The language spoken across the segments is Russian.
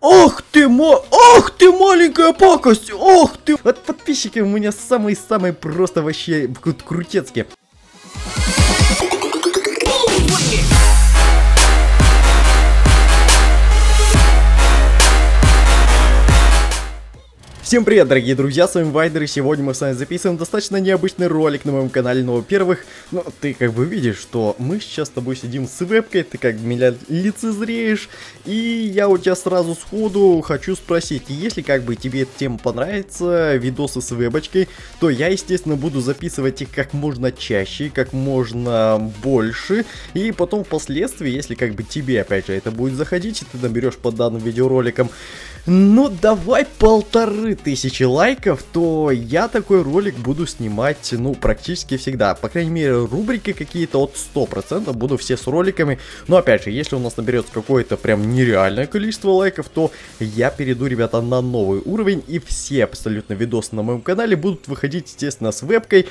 Ох ты, мо... Ох ты, маленькая пакость! Ох ты! Вот подписчики у меня самые-самые просто вообще крутецкие. Всем привет, дорогие друзья, с вами Вайдер, и сегодня мы с вами записываем достаточно необычный ролик на моем канале, но, во-первых, ну, ты как бы видишь, что мы сейчас с тобой сидим с вебкой, ты как бы меня лицезреешь, и я у тебя сразу сходу хочу спросить, если как бы тебе эта тема понравится, видосы с вебочкой, то я, естественно, буду записывать их как можно чаще, как можно больше, и потом впоследствии, если как бы тебе, опять же, это будет заходить, и ты наберешь под данным видеороликом ну, давай полторы тысячи лайков, то я такой ролик буду снимать, ну, практически всегда. По крайней мере, рубрики какие-то от 100% буду все с роликами. Но, опять же, если у нас наберется какое-то прям нереальное количество лайков, то я перейду, ребята, на новый уровень. И все абсолютно видосы на моем канале будут выходить, естественно, с вебкой.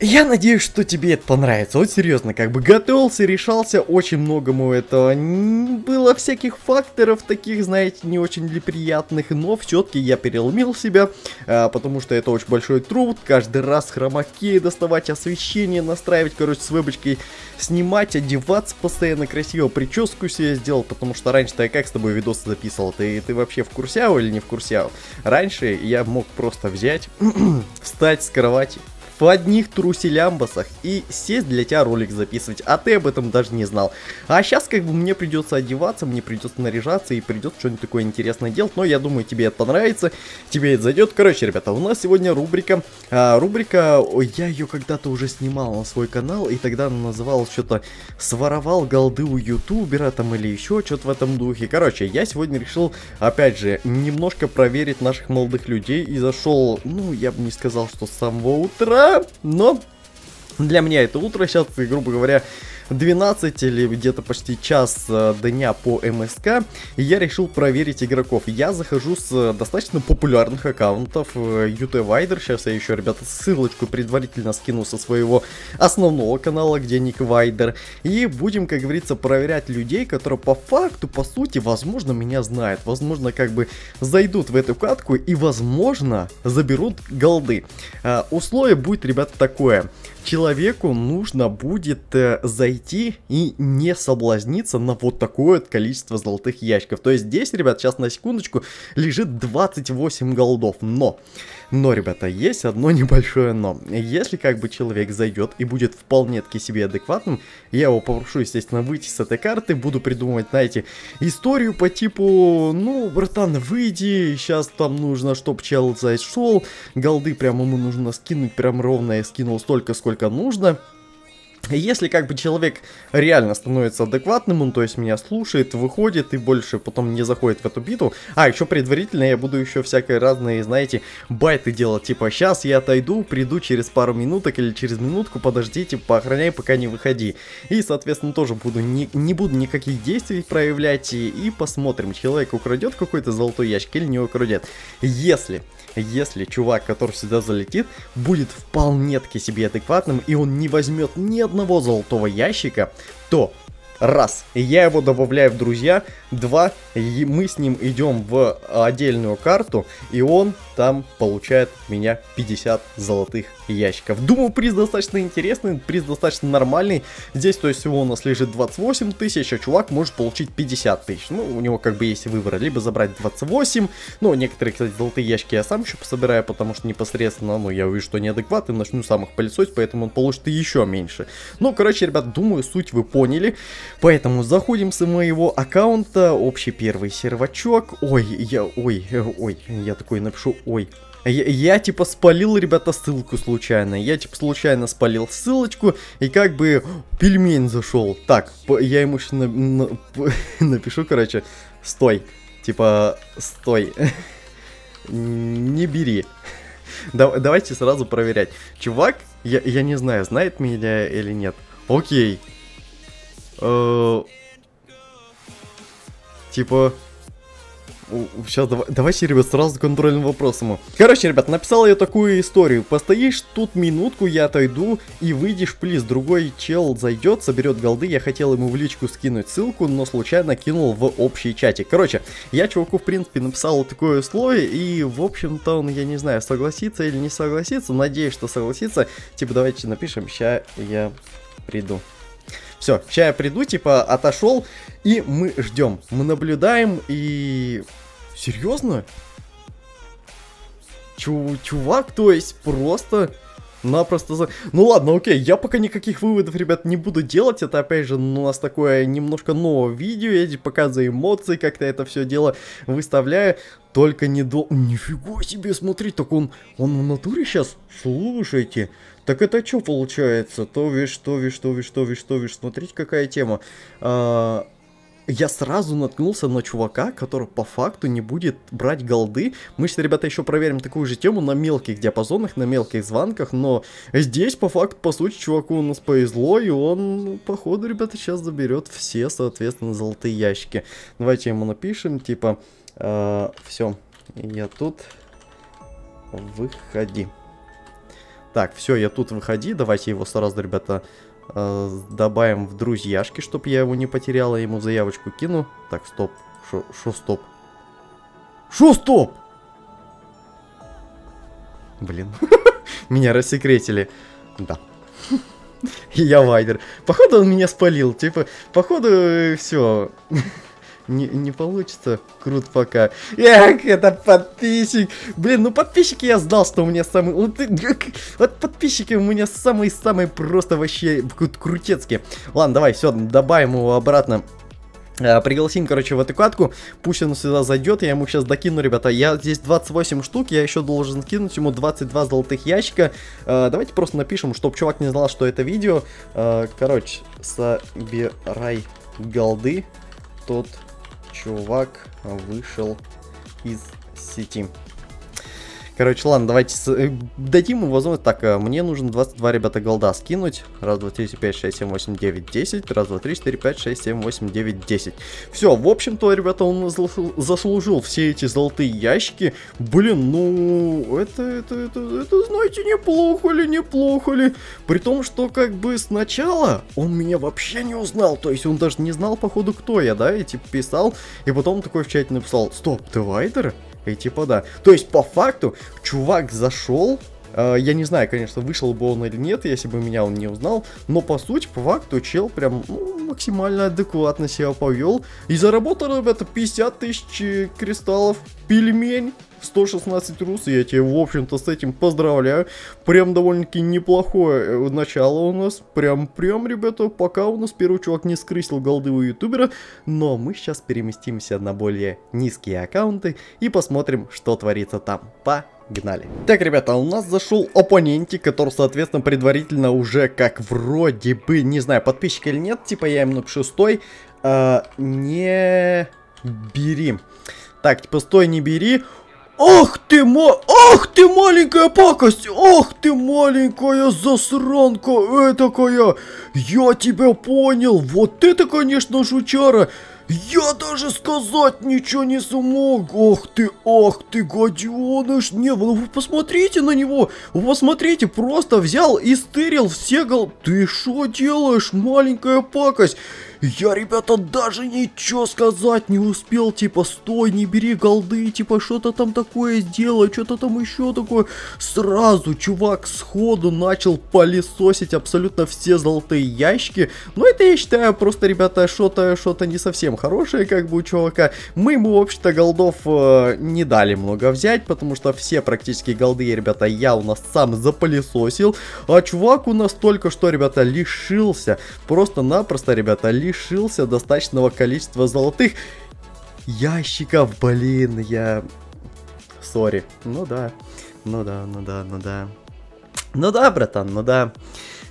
Я надеюсь, что тебе это понравится. Вот серьезно, как бы готовился, решался, очень многому этого было всяких факторов, таких, знаете, не очень ли приятных, но все-таки я переломил себя, а, потому что это очень большой труд, каждый раз хромаки доставать, освещение настраивать, короче, с вебочкой снимать, одеваться постоянно красиво, прическу себе сделал, потому что раньше-то я как с тобой видосы записывал, ты, ты вообще в курсяу или не в курсяу? Раньше я мог просто взять, встать с кровати, в одних труселямбасах и сесть для тебя ролик записывать, а ты об этом даже не знал. А сейчас как бы мне придется одеваться, мне придется наряжаться и придется что-нибудь такое интересное делать, но я думаю тебе это понравится, тебе это зайдет. Короче, ребята, у нас сегодня рубрика, а, рубрика, я ее когда-то уже снимал на свой канал, и тогда она называлась что-то «Своровал голды у ютубера» там или еще что-то в этом духе. Короче, я сегодня решил, опять же, немножко проверить наших молодых людей и зашел, ну, я бы не сказал, что с самого утра, но для меня это утро сейчас, грубо говоря, 12 или где-то почти час э, дня по МСК, и я решил проверить игроков. Я захожу с э, достаточно популярных аккаунтов UT э, сейчас я еще, ребята, ссылочку предварительно скину со своего основного канала, где ник Вайдер, и будем, как говорится, проверять людей, которые по факту, по сути, возможно, меня знают, возможно, как бы зайдут в эту катку и, возможно, заберут голды. Условие будет, ребята, такое человеку нужно будет э, зайти и не соблазниться на вот такое количество золотых ящиков. То есть здесь, ребят, сейчас на секундочку лежит 28 голдов, но но, ребята, есть одно небольшое но. Если как бы человек зайдет и будет вполне-таки себе адекватным, я его попрошу, естественно, выйти с этой карты, буду придумывать, знаете, историю по типу, ну, братан, выйди, сейчас там нужно, чтобы чел зашел, голды прям ему нужно скинуть прям ровно, я скинул столько, сколько нужно. Если как бы человек реально становится адекватным, он то есть меня слушает, выходит и больше потом не заходит в эту битву. А, еще предварительно я буду еще всякие разные, знаете, байты делать. Типа, сейчас я отойду, приду через пару минуток или через минутку, подождите, поохраняй, пока не выходи. И, соответственно, тоже буду не, не буду никаких действий проявлять и, и посмотрим, человек украдет какой-то золотой ящик или не украдет. Если если чувак, который сюда залетит, будет вполне-таки себе адекватным, и он не возьмет ни одного золотого ящика, то раз, я его добавляю в друзья, два, мы с ним идем в отдельную карту, и он там получает меня 50 золотых ящиков. Думаю, приз достаточно интересный, приз достаточно нормальный. Здесь, то есть, всего у нас лежит 28 тысяч, а чувак может получить 50 тысяч. Ну, у него как бы есть выбор, либо забрать 28, ну, некоторые, кстати, золотые ящики я сам еще пособираю, потому что непосредственно, ну, я увижу, что неадекватный, начну самых пылесосить, поэтому он получит еще меньше. Ну, короче, ребят, думаю, суть вы поняли. Поэтому заходим с моего аккаунта, общий первый сервачок. Ой, я, ой, ой, я такой напишу, ой, я, я типа спалил, ребята, ссылку случайно. Я типа случайно спалил ссылочку и как бы пельмень зашел. Так, я ему на, на, напишу, короче, стой. Типа, стой. Не бери. Да, давайте сразу проверять. Чувак, я, я не знаю, знает меня или нет. Окей. Э, типа, Сейчас давай, давайте, ребят, сразу к контрольным вопросам. Короче, ребят, написал я такую историю. Постоишь тут минутку, я отойду и выйдешь, плиз. Другой чел зайдет, соберет голды. Я хотел ему в личку скинуть ссылку, но случайно кинул в общий чатик. Короче, я чуваку, в принципе, написал такое условие, и, в общем-то, он, я не знаю, согласится или не согласится. Надеюсь, что согласится. Типа, давайте напишем, ща я приду. Все, сейчас я приду, типа, отошел, и мы ждем. Мы наблюдаем, и... Серьезно? Чу чувак, то есть, просто... Напросто за... Ну ладно, окей, я пока никаких выводов, ребят, не буду делать. Это, опять же, у нас такое немножко новое видео. Я показываю эмоции, как-то это все дело выставляю. Только не до... Нифига себе, смотри, так он... Он в натуре сейчас? Слушайте. Так это что получается? То вишь, то вишь, то вишь, то вишь, то вишь. Смотрите, какая тема. А я сразу наткнулся на чувака, который по факту не будет брать голды. Мы сейчас, ребята, еще проверим такую же тему на мелких диапазонах, на мелких звонках, но здесь, по факту, по сути, чуваку у нас повезло, и он, походу, ребята, сейчас заберет все, соответственно, золотые ящики. Давайте ему напишем, типа, э, все, я тут, выходи. Так, все, я тут выходи, давайте его сразу, ребята, э, добавим в друзьяшки, чтобы я его не потеряла, ему заявочку кину. Так, стоп. Шо стоп? Шо стоп? Блин. Меня рассекретили. Да. Я Вайдер. Походу он меня спалил. Типа, походу э, все не, не получится. Крут пока. Эх, это подписчик. Блин, ну подписчики я знал, что у меня самый... Вот, вот подписчики у меня самые-самые просто вообще крутецкие. Ладно, давай, все, добавим его обратно а, Пригласим, короче, в эту катку. Пусть он сюда зайдет. Я ему сейчас докину, ребята. Я здесь 28 штук. Я еще должен кинуть ему 22 золотых ящика. А, давайте просто напишем, чтобы чувак не знал, что это видео. А, короче, собирай голды. Тот чувак вышел из сети. Короче, ладно, давайте с... Э, дадим ему возможность. Так, э, мне нужно 22, ребята, голда скинуть. Раз, два, три, четыре, пять, шесть, семь, восемь, девять, десять. Раз, два, три, четыре, пять, шесть, семь, восемь, девять, десять. Все, в общем-то, ребята, он заслужил все эти золотые ящики. Блин, ну, это, это, это, это, знаете, неплохо ли, неплохо ли. При том, что, как бы, сначала он меня вообще не узнал. То есть, он даже не знал, походу, кто я, да, и, типа, писал. И потом такой в чате написал, стоп, ты Вайдер? И типа да. То есть, по факту, чувак зашел, я не знаю, конечно, вышел бы он или нет, если бы меня он не узнал, но по сути, по факту, чел прям ну, максимально адекватно себя повел и заработал, ребята, 50 тысяч кристаллов, пельмень, 116 рус, я тебя, в общем-то, с этим поздравляю. Прям довольно-таки неплохое э, начало у нас. Прям, прям, ребята, пока у нас первый чувак не скрысил голды у ютубера. Но мы сейчас переместимся на более низкие аккаунты и посмотрим, что творится там. Погнали. Так, ребята, у нас зашел оппонентик, который, соответственно, предварительно уже как вроде бы, не знаю, подписчик или нет, типа я ему напишу стой, э, не бери. Так, типа стой, не бери. Ах ты ма... Ах ты маленькая пакость! Ах ты маленькая засранка этакая! Я тебя понял! Вот это, конечно, жучара! Я даже сказать ничего не смог. Ох ты, ах ты, гаденыш. Не, ну вы посмотрите на него. Вы посмотрите, просто взял и стырил все гол... Ты что делаешь, маленькая пакость? Я, ребята, даже ничего сказать не успел, типа, стой, не бери голды, типа, что-то там такое сделай, что-то там еще такое. Сразу чувак сходу начал пылесосить абсолютно все золотые ящики. Но это, я считаю, просто, ребята, что-то что-то не совсем хорошее, как бы, у чувака. Мы ему, в общем-то, голдов э, не дали много взять, потому что все практически голды, ребята, я у нас сам запылесосил. А чувак у нас только что, ребята, лишился. Просто-напросто, ребята, лишился лишился достаточного количества золотых ящиков. Блин, я... Sorry. Ну да. Ну да, ну да, ну да. Ну да, братан, ну да.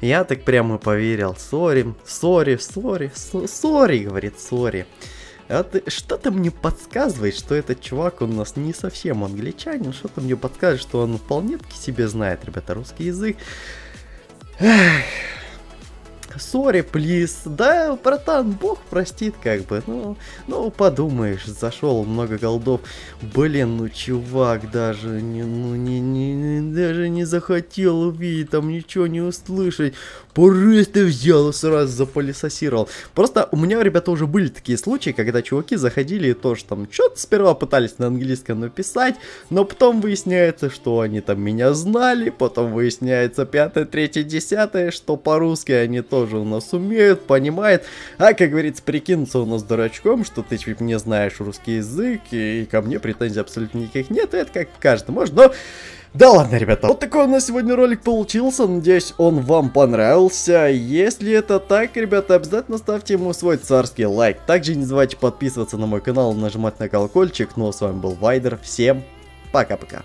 Я так прямо поверил. Sorry, sorry, sorry, sorry, говорит, sorry. А что-то мне подсказывает, что этот чувак, у нас не совсем англичанин. Что-то мне подсказывает, что он вполне таки себе знает, ребята, русский язык. Эх. Сори, плиз, да, братан, бог простит, как бы, ну, ну, подумаешь, зашел много голдов, блин, ну, чувак, даже не, ну, не, не, даже не захотел увидеть, там ничего не услышать, просто взял и сразу запылесосировал. Просто у меня, ребята, уже были такие случаи, когда чуваки заходили и тоже там что-то сперва пытались на английском написать, но потом выясняется, что они там меня знали, потом выясняется пятое, третье, десятое, что по-русски они тоже у нас умеют, понимают, а, как говорится, прикинуться у нас дурачком, что ты чуть не знаешь русский язык, и ко мне претензий абсолютно никаких нет, это как каждый может, но... Да ладно, ребята, вот такой у нас сегодня ролик получился, надеюсь, он вам понравился. Если это так, ребята, обязательно ставьте ему свой царский лайк. Также не забывайте подписываться на мой канал, нажимать на колокольчик. Ну а с вами был Вайдер, всем пока-пока.